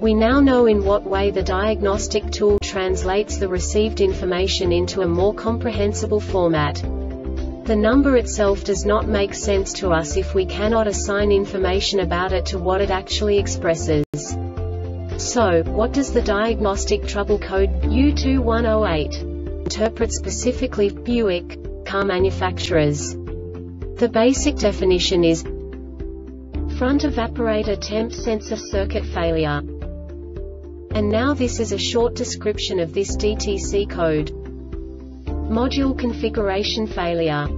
We now know in what way the diagnostic tool translates the received information into a more comprehensible format. The number itself does not make sense to us if we cannot assign information about it to what it actually expresses. So, what does the diagnostic trouble code U2108 interpret specifically Buick car manufacturers? The basic definition is front evaporator temp sensor circuit failure. And now this is a short description of this DTC code. Module configuration failure.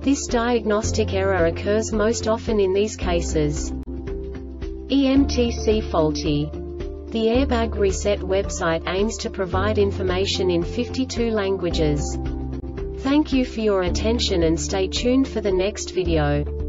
This diagnostic error occurs most often in these cases. EMTC faulty. The Airbag Reset website aims to provide information in 52 languages. Thank you for your attention and stay tuned for the next video.